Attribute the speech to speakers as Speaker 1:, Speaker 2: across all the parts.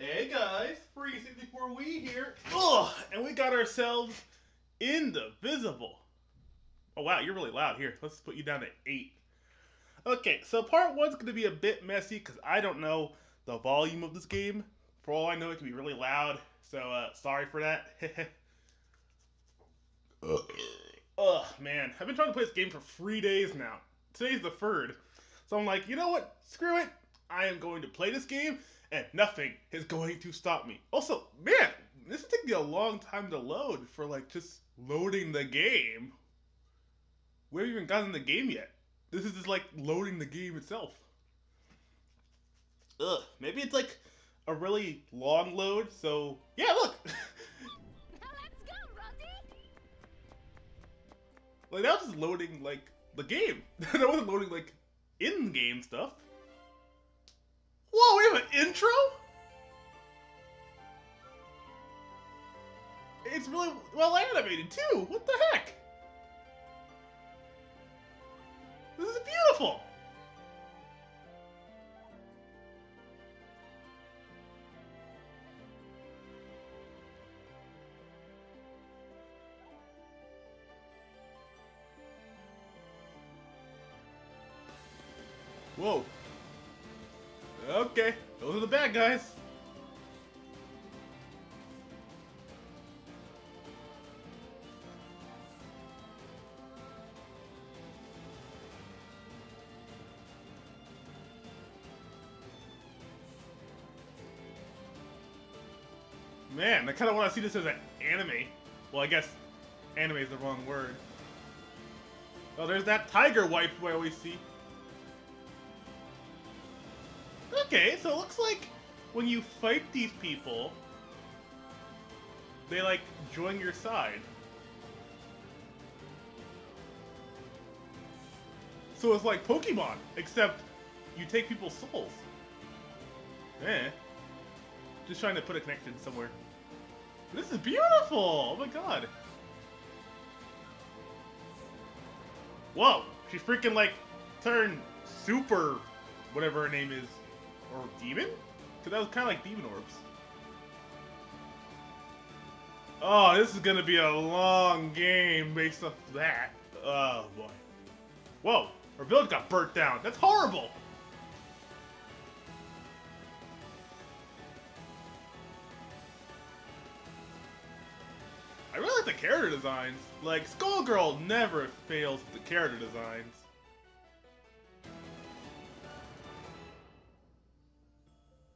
Speaker 1: Hey guys, 364wii here. Ugh, and we got ourselves Indivisible. Oh wow, you're really loud. Here, let's put you down to 8. Okay, so part one's going to be a bit messy because I don't know the volume of this game. For all I know, it can be really loud, so uh, sorry for that. Ugh, man. I've been trying to play this game for three days now. Today's the third. So I'm like, you know what? Screw it. I am going to play this game, and nothing is going to stop me. Also, man, this is taking me a long time to load for, like, just loading the game. We haven't even gotten the game yet. This is just, like, loading the game itself. Ugh, maybe it's, like, a really long load, so... Yeah, look!
Speaker 2: Let's go, Roddy!
Speaker 1: Like that was just loading like the game. that wasn't loading like in-game stuff. Whoa, we have an intro? It's really well animated too. What the heck? This is beautiful. Whoa. Okay, those are the bad guys. Man, I kind of want to see this as an anime. Well, I guess anime is the wrong word. Oh, there's that tiger wife I always see. Okay, so it looks like when you fight these people, they like join your side. So it's like Pokemon, except you take people's souls. Eh. Just trying to put a connection somewhere. This is beautiful! Oh my god. Whoa! She freaking like turned super whatever her name is or demon? Because that was kind of like demon orbs. Oh, this is gonna be a long game based off that. Oh boy. Whoa, our village got burnt down. That's horrible! I really like the character designs. Like, Skullgirl never fails with the character designs.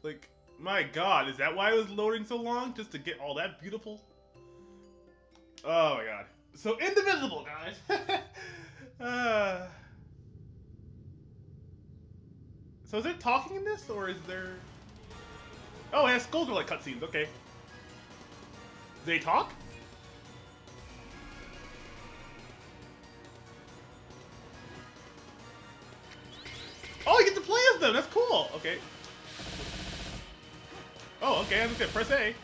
Speaker 1: Like, my god, is that why it was loading so long? Just to get all that beautiful? Oh my god. So indivisible, guys! uh... So is there talking in this, or is there... Oh, it has are like cutscenes, okay. They talk? Oh, you get to play as them! That's cool! Okay. Oh, okay, just gonna press A.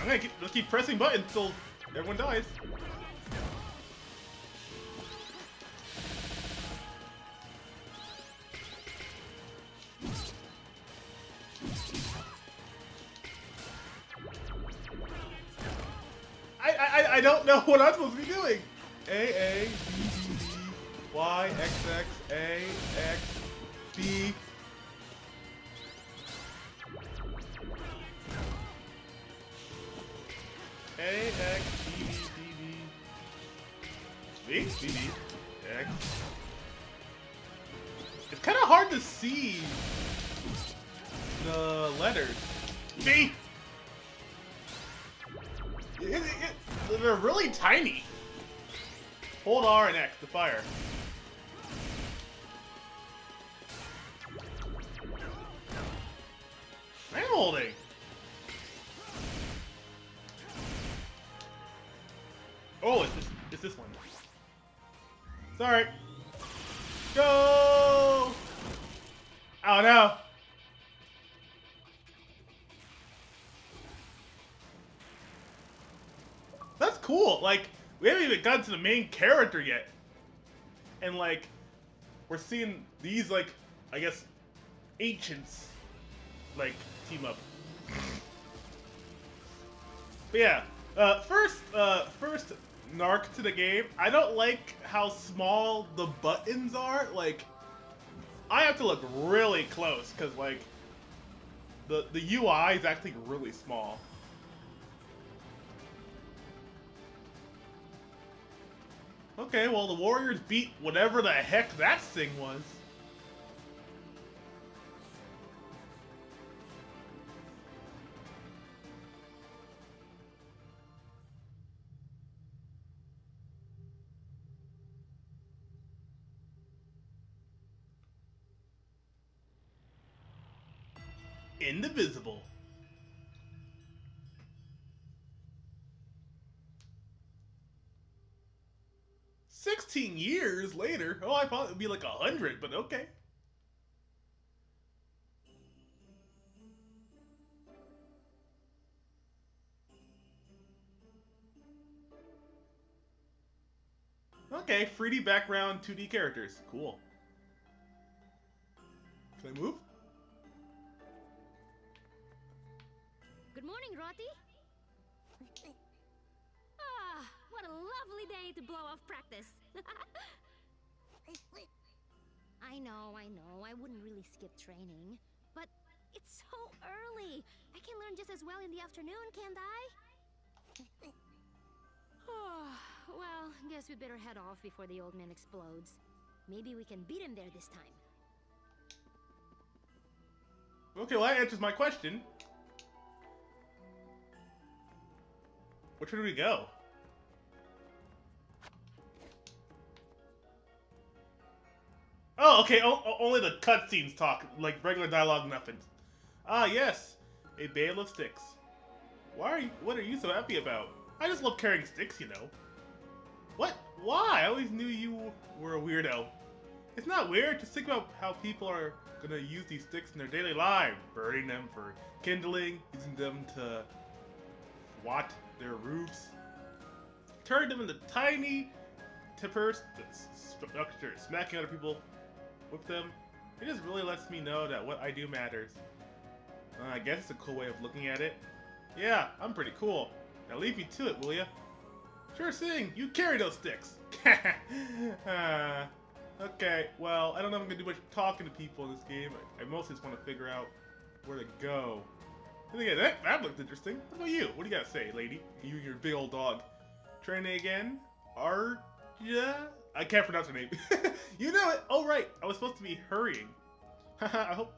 Speaker 1: I'm gonna keep, keep pressing buttons until everyone dies. I, I, I don't know what I'm supposed to be doing. A, A, B, B, B, Y, X, X, A, X, B. A, X, B, B, B, B. B, B, X. It's kind of hard to see the letters. B! It, it, it, they're really tiny. Hold R and X to fire. Holding. Oh, it's this, it's this one. Sorry. Go! Oh no! That's cool. Like, we haven't even gotten to the main character yet. And like, we're seeing these like I guess ancients like team up. But yeah, uh, first uh, first narc to the game. I don't like how small the buttons are. Like I have to look really close because like the the UI is actually really small. Okay, well the Warriors beat whatever the heck that thing was. Indivisible. Sixteen years later. Oh, I thought it'd be like a hundred, but okay. Okay, 3D background, 2D characters. Cool. Can I move?
Speaker 2: Morning, Roti. ah, what a lovely day to blow off practice. I know, I know, I wouldn't really skip training. But it's so early. I can learn just as well in the afternoon, can't I? well, guess we better head off before the old man explodes. Maybe we can beat him there this time.
Speaker 1: Okay, well that answers my question. Which way do we go? Oh, okay. O only the cutscenes talk, like regular dialogue, nothing. Ah, yes, a bale of sticks. Why are you? What are you so happy about? I just love carrying sticks, you know. What? Why? I always knew you were a weirdo. It's not weird. Just think about how people are gonna use these sticks in their daily life, burning them for kindling, using them to what their roofs, turned them into tiny tippers to smacking other people with them. It just really lets me know that what I do matters. Uh, I guess it's a cool way of looking at it. Yeah, I'm pretty cool. Now leave me to it, will ya? Sure thing, you carry those sticks! uh, okay, well, I don't know if I'm gonna do much talking to people in this game. I, I mostly just want to figure out where to go. Again, that, that looked interesting. What about you? What do you got to say, lady? You and your big old dog. Training again? Arja? I can't pronounce her name. you know it. Oh right, I was supposed to be hurrying. I hope,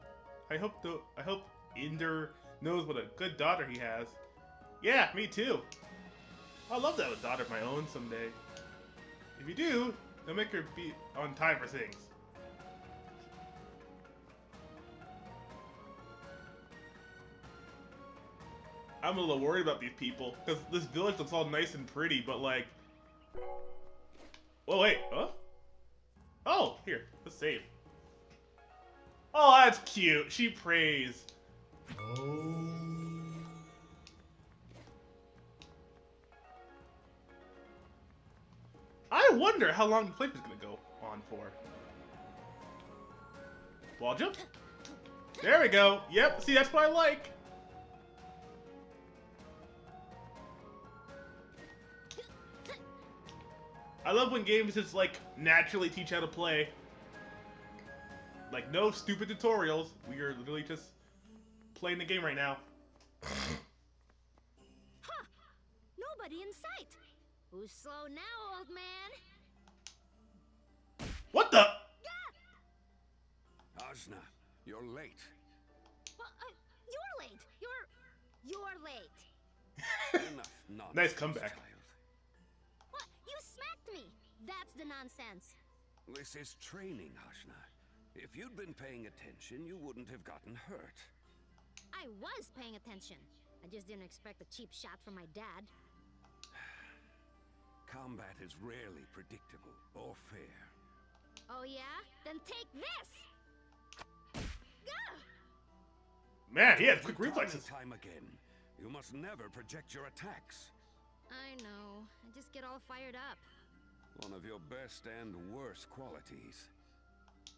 Speaker 1: I hope the, I hope Inder knows what a good daughter he has. Yeah, me too. I'd love to have a daughter of my own someday. If you do, they'll make her be on time for things. I'm a little worried about these people because this village looks all nice and pretty, but like, oh wait, huh? Oh, here, let's save. Oh, that's cute. She prays. I wonder how long the playthrough is gonna go on for. Wall jump. There we go. Yep. See, that's what I like. I love when games just like naturally teach how to play. Like no stupid tutorials. We are literally just playing the game right now.
Speaker 2: Huh! Nobody in sight. Who's slow now, old man?
Speaker 1: What the?
Speaker 3: Ajna, you're late.
Speaker 2: Well, uh, you're late. You're you're late.
Speaker 3: Enough
Speaker 1: Nice comeback.
Speaker 2: That's the nonsense.
Speaker 3: This is training, Ajna. If you'd been paying attention, you wouldn't have gotten hurt.
Speaker 2: I was paying attention. I just didn't expect a cheap shot from my dad.
Speaker 3: Combat is rarely predictable or fair.
Speaker 2: Oh yeah? Then take this. Gah!
Speaker 1: Man, he has quick
Speaker 3: Time and
Speaker 1: reflexes.
Speaker 3: time again, you must never project your attacks.
Speaker 2: I know. I just get all fired up.
Speaker 3: One of your best and worst qualities.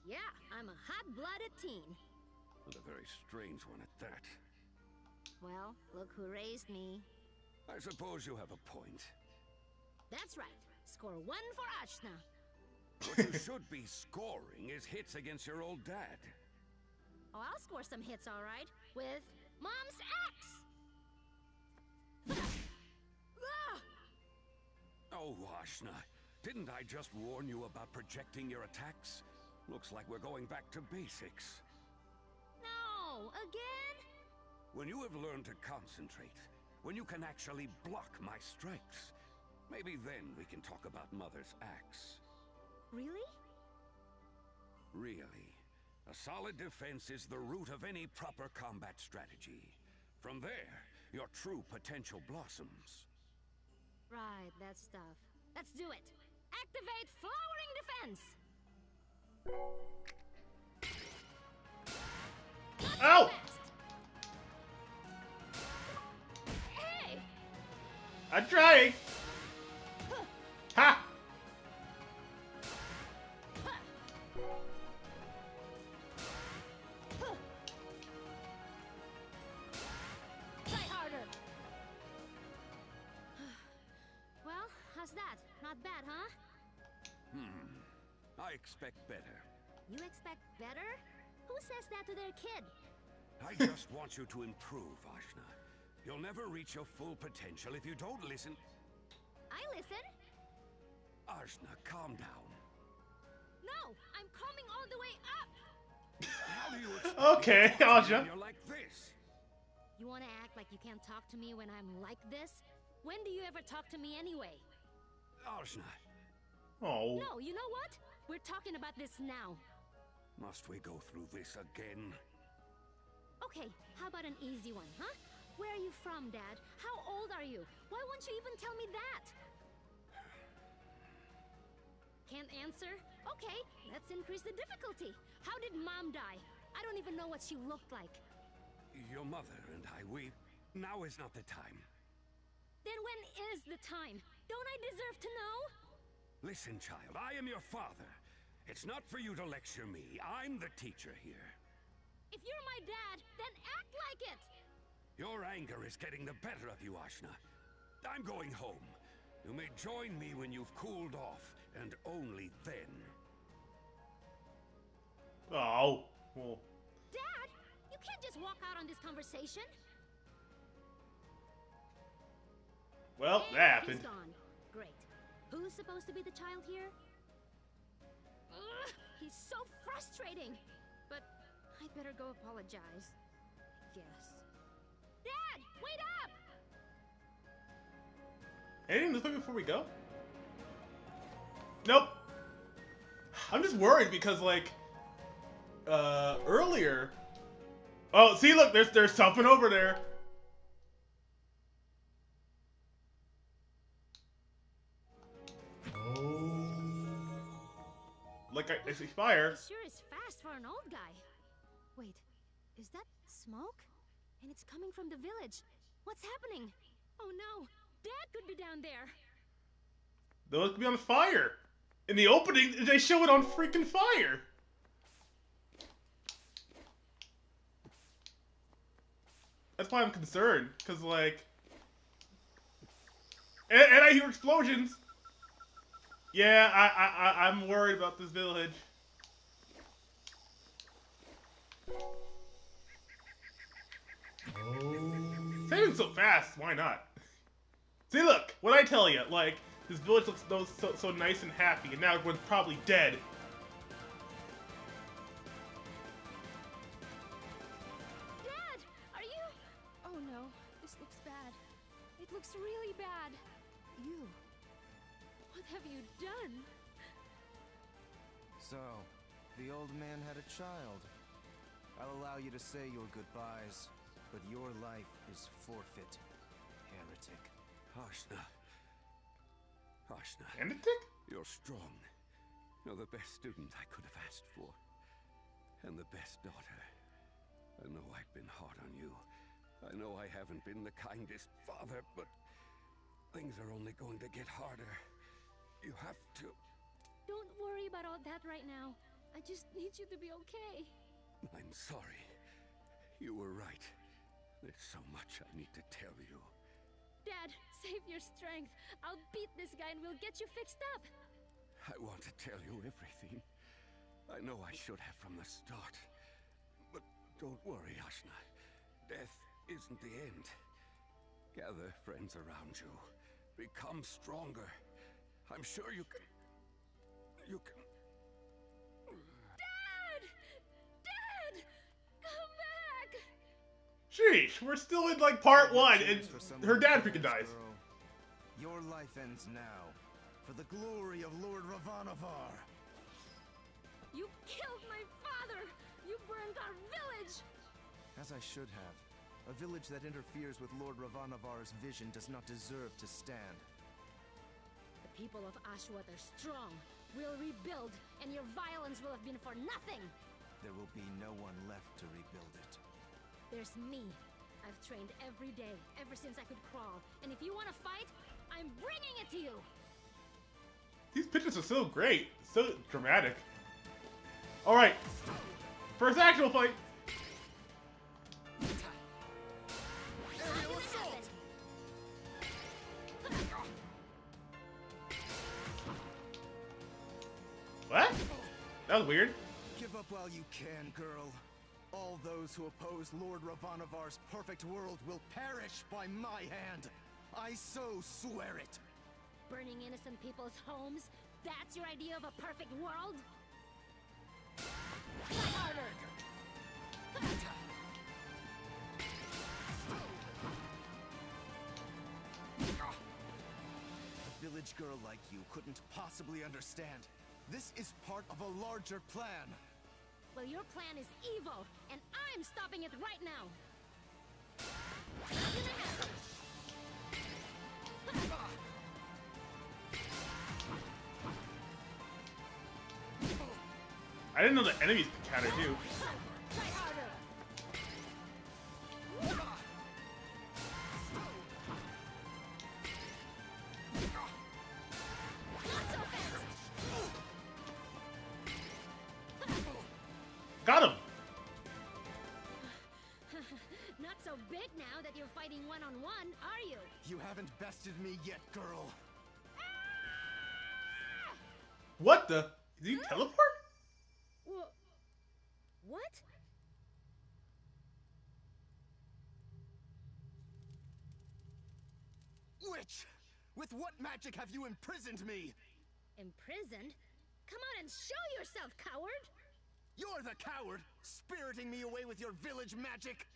Speaker 2: Yeah, I'm a hot-blooded teen.
Speaker 3: And a very strange one at that.
Speaker 2: Well, look who raised me.
Speaker 3: I suppose you have a point.
Speaker 2: That's right. Score one for Ajna.
Speaker 3: What you should be scoring is hits against your old dad.
Speaker 2: Oh, I'll score some hits, all right. With Mom's axe.
Speaker 3: Oh, Ajna, didn't I just warn you about projecting your attacks? Looks like we're going back to basics.
Speaker 2: no, again?
Speaker 3: When you have learned to concentrate, when you can actually block my strikes, maybe then we can talk about Mother's axe.
Speaker 2: Really?
Speaker 3: Really, a solid defense is the root of any proper combat strategy. From there, your true potential blossoms.
Speaker 2: Right, that stuff. Let's do it. Activate flowering defense.
Speaker 1: Ow!
Speaker 2: Hey!
Speaker 1: I'm trying.
Speaker 2: To their kid?
Speaker 3: I just want you to improve, Ajna. You'll never reach your full potential if you don't listen.
Speaker 2: I listen.
Speaker 3: Ajna, calm down.
Speaker 2: No, I'm coming all the way up.
Speaker 3: How do you
Speaker 1: Okay,
Speaker 3: me to talk You're like this.
Speaker 2: You want to act like you can't talk to me when I'm like this? When do you ever talk to me anyway?
Speaker 3: Ajna,
Speaker 1: Oh.
Speaker 2: No, you know what? We're talking about this now.
Speaker 3: Must we go through this again?
Speaker 2: Okay, how about an easy one, huh? Where are you from, Dad? How old are you? Why won't you even tell me that? Can't answer? Okay, let's increase the difficulty. How did Mom die? I don't even know what she looked like.
Speaker 3: Your mother and I, we... Now is not the time.
Speaker 2: Then when is the time? Don't I deserve to know?
Speaker 3: Listen, child, I am your father. It's not for you to lecture me. I'm the teacher here.
Speaker 2: If you're my dad, then act like it!
Speaker 3: Your anger is getting the better of you, Ajna. I'm going home. You may join me when you've cooled off, and only then.
Speaker 1: Oh. Well.
Speaker 2: Dad, you can't just walk out on this conversation.
Speaker 1: Well,
Speaker 2: And
Speaker 1: that happened.
Speaker 2: He's gone. Great. Who's supposed to be the child here? He's so frustrating. But I better go apologize. Yes. Dad, wait up!
Speaker 1: Anything before we go? Nope. I'm just worried because like uh earlier Oh, see look, there's there's something over there. Like I, I see fire.
Speaker 2: He sure is fast for an old guy. Wait, is that smoke? And it's coming from the village. What's happening? Oh no, Dad could be down there.
Speaker 1: Those could be on fire. In the opening, they show it on freaking fire. That's why I'm concerned, cause like, and, and I hear explosions. Yeah, I, I, I I'm worried about this village. Oh. Saving so fast, why not? See, look, what I tell you, like, this village looks so, so, so nice and happy, and now everyone's probably dead.
Speaker 2: Dad, are you? Oh no, this looks bad. It looks really bad. You. What have you done?
Speaker 4: So, the old man had a child. I'll allow you to say your goodbyes, but your life is forfeit, heretic.
Speaker 1: Ajna. Ajna, Heretic?
Speaker 3: you're strong. You're the best student I could have asked for. And the best daughter. I know I've been hard on you. I know I haven't been the kindest father, but things are only going to get harder. You have to.
Speaker 2: Don't worry about all that right now. I just need you to be okay.
Speaker 3: I'm sorry. You were right. There's so much I need to tell you.
Speaker 2: Dad, save your strength. I'll beat this guy and we'll get you fixed up.
Speaker 3: I want to tell you everything. I know I should have from the start. But don't worry, Ajna. Death isn't the end. Gather friends around you. Become stronger. I'm sure you can... You can...
Speaker 2: Dad! Dad! Come back!
Speaker 1: Sheesh, we're still in like part one, and
Speaker 4: Choose for some
Speaker 1: her dad
Speaker 4: ridiculous
Speaker 1: freaking dies.
Speaker 4: girl. Your life ends now, for the glory of Lord Ravannavar.
Speaker 2: You killed my father! You burned our village!
Speaker 4: As I should have. A village that interferes with Lord Ravannavar's vision does not deserve to stand.
Speaker 2: The people of Ashwat are strong. We'll rebuild, and your violence will have been for nothing!
Speaker 4: There will be no one left to rebuild it.
Speaker 2: There's me. I've trained every day, ever since I could crawl. And if you want to fight, I'm bringing it to you!
Speaker 1: These pictures are so great, so dramatic. All right, first actual fight. That was weird.
Speaker 4: Give up while you can, girl. All those who oppose Lord Ravannavar's perfect world will perish by my hand. I so swear it.
Speaker 2: Burning innocent people's homes? That's your idea of a perfect world?
Speaker 4: A village girl like you couldn't possibly understand. This is part of a larger plan.
Speaker 2: Well, your plan is evil, and I'm stopping it right now!
Speaker 1: I didn't know the enemies could counter too. What the? Did he teleport?
Speaker 2: Wha- What?
Speaker 4: Witch! With what magic have you imprisoned me?
Speaker 2: Imprisoned? Come on and show yourself, coward!
Speaker 4: You're the coward, spiriting me away with your village magic.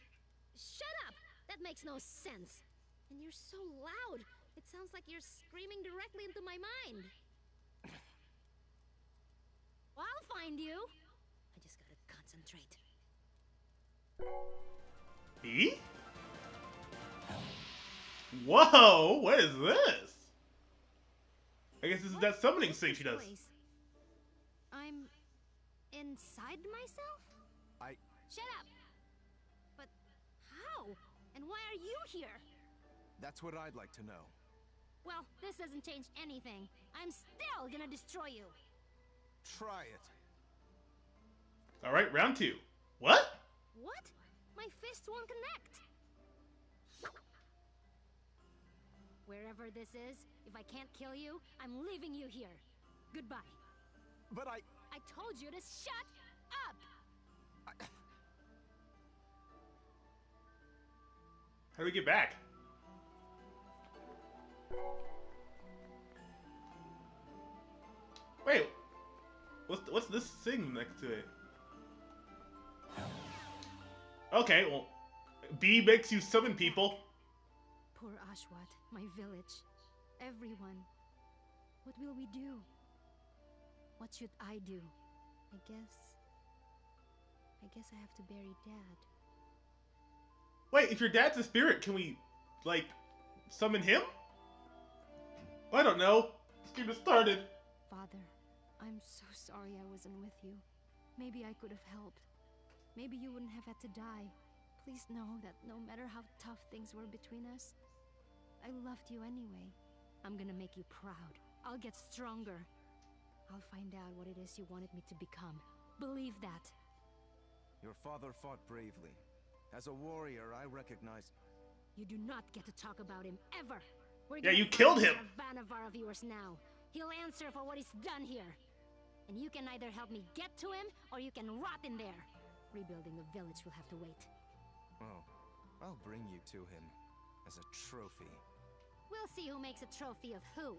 Speaker 2: Shut up! That makes no sense. And you're so loud. It sounds like you're screaming directly into my mind. I'll find you. I just gotta concentrate.
Speaker 1: Me? Whoa! What is this? I guess this is that summoning
Speaker 2: is
Speaker 1: thing she does.
Speaker 2: place? I'm inside myself?
Speaker 4: I.
Speaker 2: Shut up! But how? And why are you here?
Speaker 4: That's what I'd like to know.
Speaker 2: Well, this doesn't change anything. I'm still gonna destroy you.
Speaker 4: Try it.
Speaker 1: All right, round two. What?
Speaker 2: What? My fists won't connect. Wherever this is, if I can't kill you, I'm leaving you here. Goodbye.
Speaker 4: But I.
Speaker 2: I told you to shut up!
Speaker 1: How do we get back? Wait, what's what's this thing next to it? Okay, well, B makes you summon people.
Speaker 2: Poor Ashwat, my village, everyone. What will we do? What should I do? I guess. I guess I have to bury Dad.
Speaker 1: Wait, if your dad's a spirit, can we, like, summon him? I don't know. This game just started.
Speaker 2: Father, I'm so sorry I wasn't with you. Maybe I could have helped. Maybe you wouldn't have had to die. Please know that no matter how tough things were between us, I loved you anyway. I'm gonna make you proud. I'll get stronger. I'll find out what it is you wanted me to become. believe that.
Speaker 4: Your father fought bravely. As a warrior, I recognize.
Speaker 2: You do not get to talk about him ever. We're
Speaker 1: Yeah,
Speaker 2: gonna
Speaker 1: you
Speaker 2: find
Speaker 1: killed him.
Speaker 2: Vanavar of yours now. He'll answer for what he's done here. And you can either help me get to him, or you can rot in there. Rebuilding the village will have to wait.
Speaker 4: Well, I'll bring you to him as a trophy.
Speaker 2: We'll see who makes a trophy of who.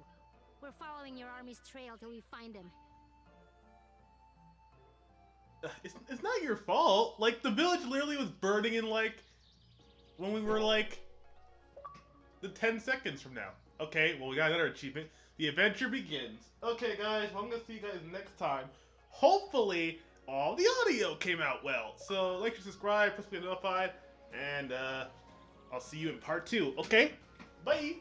Speaker 2: We're following your army's trail till we find him.
Speaker 1: Uh, It's, it's not your fault. Like, the village literally was burning in, like, when we were, like, the 10 seconds from now. Okay, well, we got another achievement. The adventure begins. Okay, guys, well, I'm going to see you guys next time. Hopefully, all the audio came out well. So, like subscribe, press be notified, and uh, I'll see you in part two. Okay? Bye!